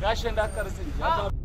gashin da aka